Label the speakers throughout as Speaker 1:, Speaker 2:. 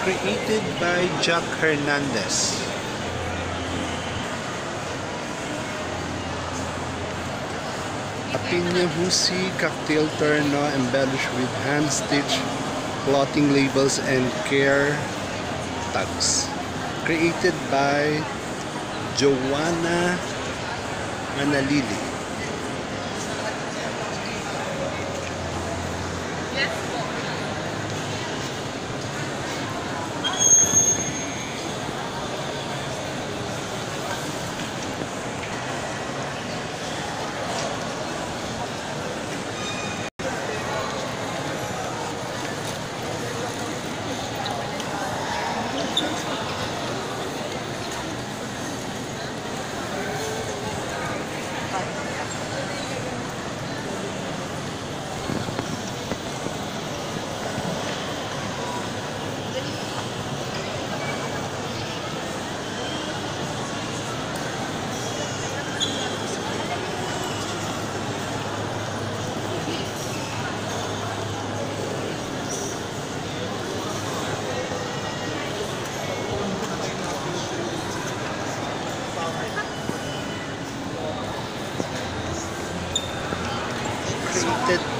Speaker 1: created by Jack Hernandez. A piña husi cocktail terno embellished with hand-stitched clothing labels and care tags. Created by Joanna Manalili.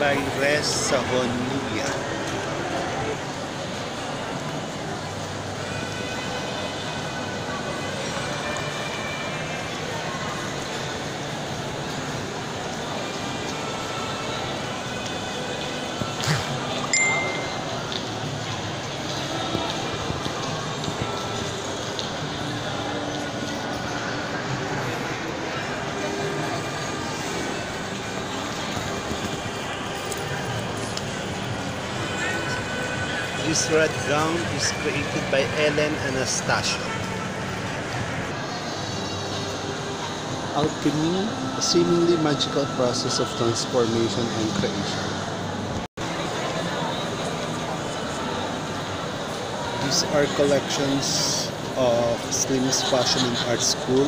Speaker 1: Created by Res Sahon This red gown is created by Ellen Anastasio. Alchemy, a seemingly magical process of transformation and creation. These are collections of Slim's Fashion and Art School.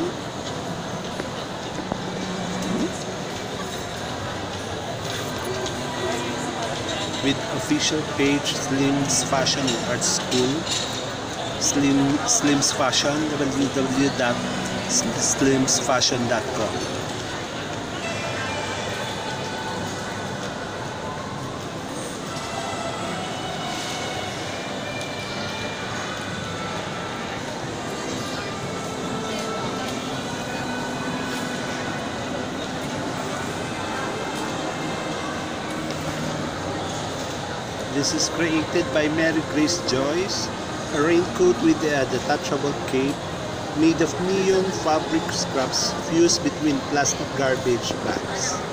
Speaker 1: With official page Slim's Fashion Art School. Slim Slim's Fashion www.slimsfashion.com This is created by Mary Grace Joyce, a raincoat with a detachable cape made of neon fabric scraps fused between plastic garbage bags.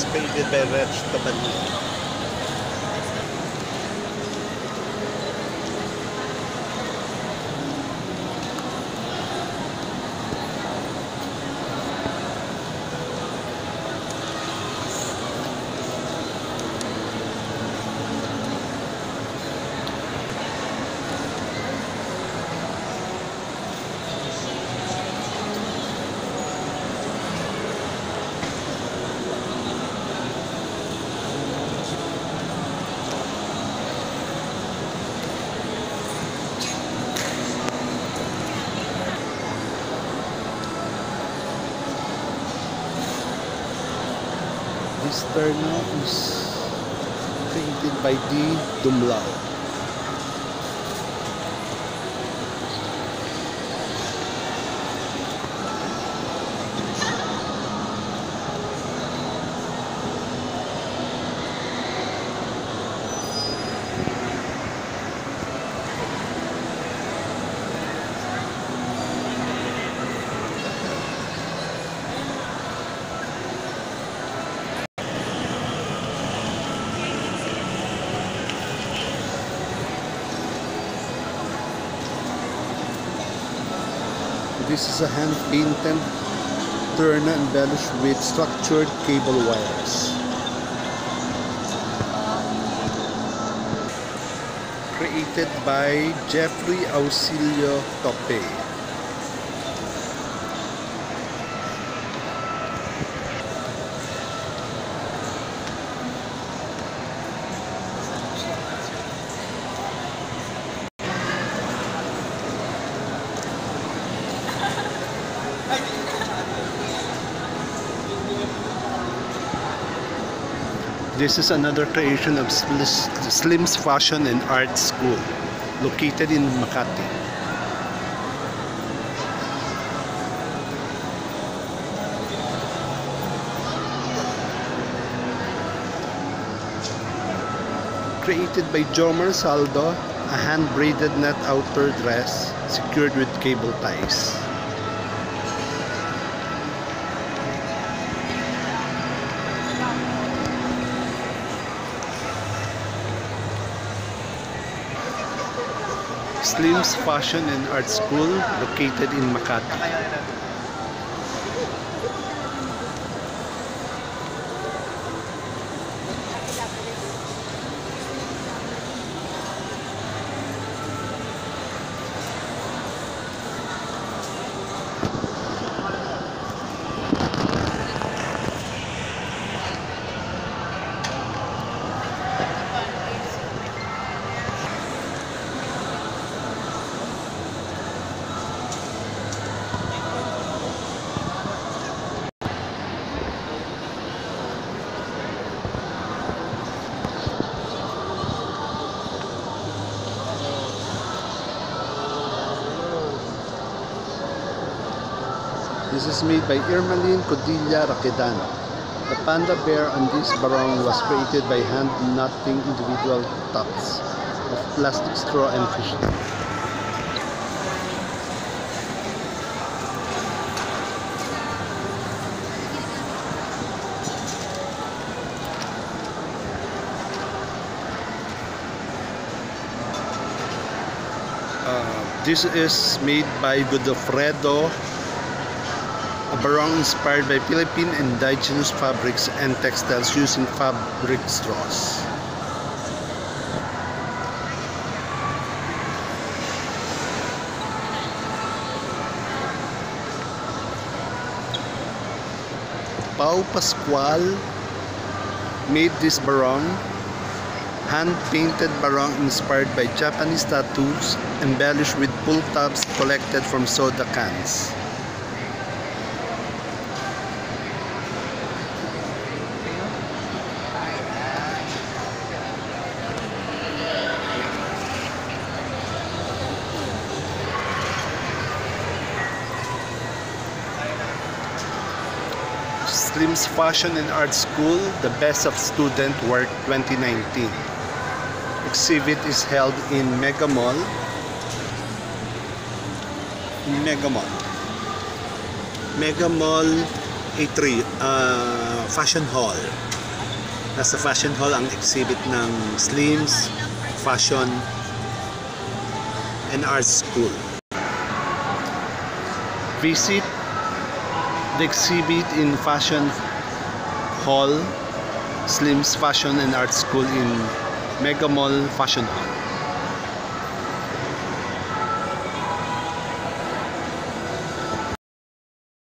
Speaker 1: Spaded by Reg Tabanig. This terno is painted by D. Dumlao. This is a hand-painted terno embellished with structured cable wires. Created by Jeffrey Auxilio Tope. This is another creation of Slim's Fashion and Art School, located in Makati. Created by Jomar Saldo, a hand-braided net outer dress secured with cable ties. Slim's Fashion and Art School located in Makati. This is made by Irmalin Codilla Raquedano. The panda bear on this barong was created by hand knotting individual tops of plastic straw and fish. Uh, this is made by Godofredo a barong inspired by Philippine indigenous fabrics and textiles using fabric straws. Pau Pascual made this barong, hand-painted barong inspired by Japanese tattoos embellished with pull tabs collected from soda cans. Slim's Fashion and Art School, the Best of Student Work 2019. Exhibit is held in Mega Mall. Mega Mall. Mega Mall A3, uh, Fashion Hall. Nasa Fashion Hall ang exhibit ng Slim's Fashion and Art School. Visit the exhibit in Fashion Hall, Slim's Fashion and Art School in Mega Mall Fashion Hall.